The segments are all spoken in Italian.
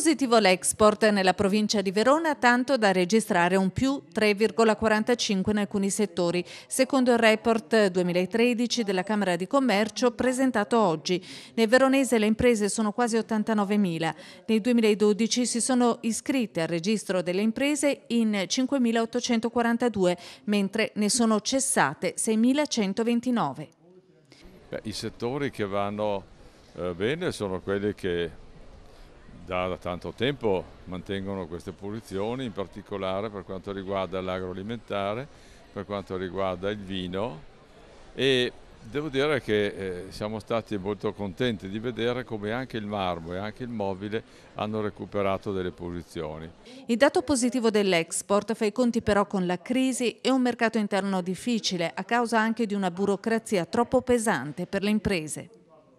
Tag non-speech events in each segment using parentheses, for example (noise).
Positivo l'export nella provincia di Verona, tanto da registrare un più 3,45 in alcuni settori, secondo il report 2013 della Camera di Commercio presentato oggi. Nel veronese le imprese sono quasi 89.000. Nel 2012 si sono iscritte al registro delle imprese in 5.842, mentre ne sono cessate 6.129. Beh, I settori che vanno eh, bene sono quelli che da tanto tempo mantengono queste posizioni, in particolare per quanto riguarda l'agroalimentare, per quanto riguarda il vino e devo dire che eh, siamo stati molto contenti di vedere come anche il marmo e anche il mobile hanno recuperato delle posizioni. Il dato positivo dell'export fa i conti però con la crisi e un mercato interno difficile a causa anche di una burocrazia troppo pesante per le imprese.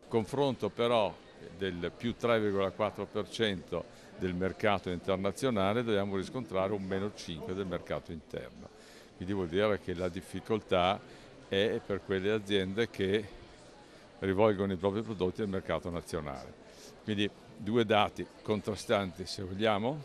Confronto però del più 3,4% del mercato internazionale dobbiamo riscontrare un meno 5% del mercato interno. Quindi vuol dire che la difficoltà è per quelle aziende che rivolgono i propri prodotti al mercato nazionale. Quindi due dati contrastanti se vogliamo,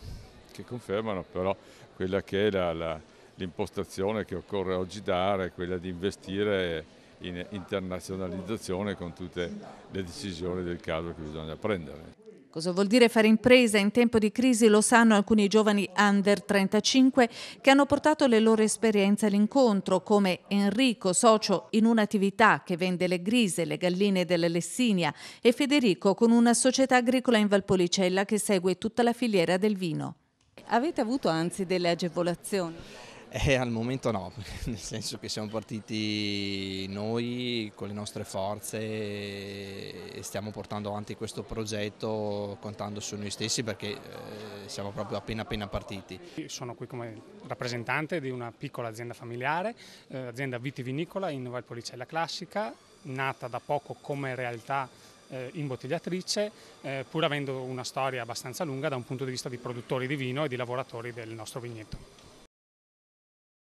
che confermano però quella che è l'impostazione che occorre oggi dare, quella di investire in internazionalizzazione con tutte le decisioni del caso che bisogna prendere. Cosa vuol dire fare impresa in tempo di crisi lo sanno alcuni giovani under 35 che hanno portato le loro esperienze all'incontro, come Enrico, socio in un'attività che vende le grise, le galline della Lessinia, e Federico con una società agricola in Valpolicella che segue tutta la filiera del vino. Avete avuto anzi delle agevolazioni? Eh, al momento no, (laughs) nel senso che siamo partiti noi con le nostre forze e stiamo portando avanti questo progetto contando su noi stessi perché eh, siamo proprio appena appena partiti. Sono qui come rappresentante di una piccola azienda familiare, eh, azienda vitivinicola in Valpolicella Classica, nata da poco come realtà eh, imbottigliatrice, eh, pur avendo una storia abbastanza lunga da un punto di vista di produttori di vino e di lavoratori del nostro vigneto.